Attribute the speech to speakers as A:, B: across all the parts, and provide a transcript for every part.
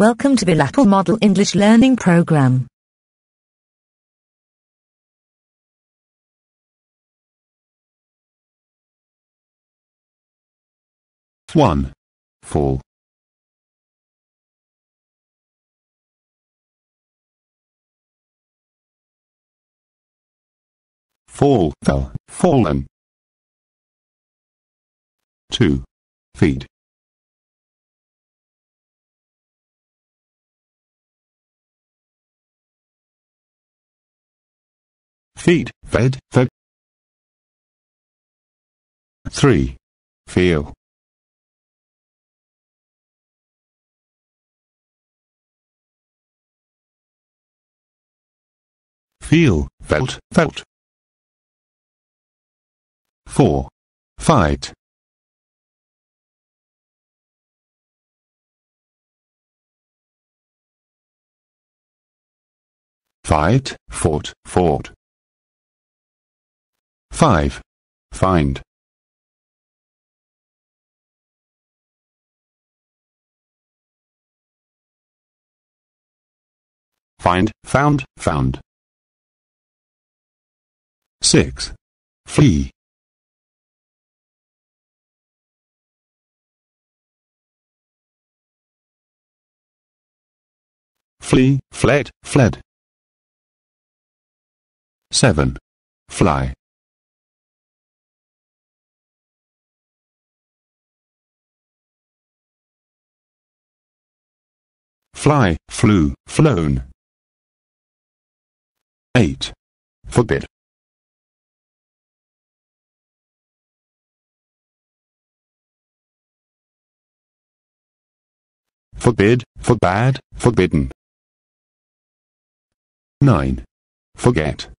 A: Welcome to Vilappil Model English Learning Program.
B: One. Fall. Fall, fell, fallen. Two. Feed. Feed, fed, fed. Three. Feel. Feel, felt, felt. Four. Fight. Fight, fought, fought. Five. Find. Find, found, found. Six. Flee. Flee, fled, fled. Seven. Fly. Fly, flew, flown. 8. Forbid. Forbid, forbade, forbidden. 9. Forget.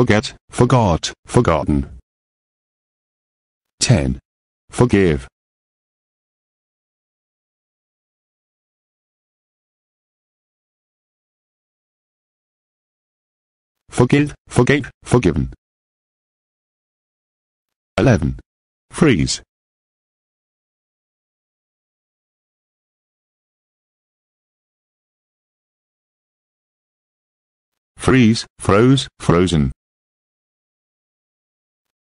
B: Forget, forgot, forgotten. 10. Forgive. Forgive, forgave, forgiven. 11. Freeze. Freeze, froze, frozen.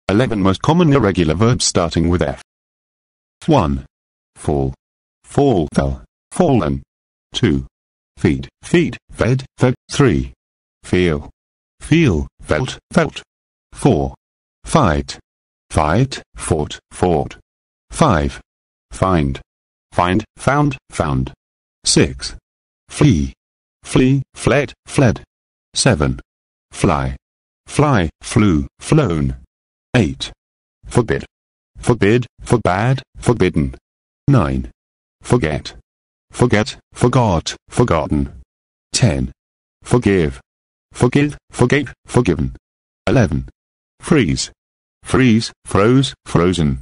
B: 11 most common irregular verbs starting with F. 1. Fall. Fall, fell, fallen. 2. Feed, feed, fed, fed. 3. Feel. Feel, felt, felt. 4. Fight. Fight, fought, fought. 5. Find. Find, found, found. 6. Flee. Flee, fled, fled. 7. Fly. Fly, flew, flown. 8. Forbid. Forbid, forbade, forbidden. 9. Forget. Forget, forgot, forgotten. 10. Forgive. Forgive, forgave, forgiven. 11. Freeze. Freeze, froze, frozen.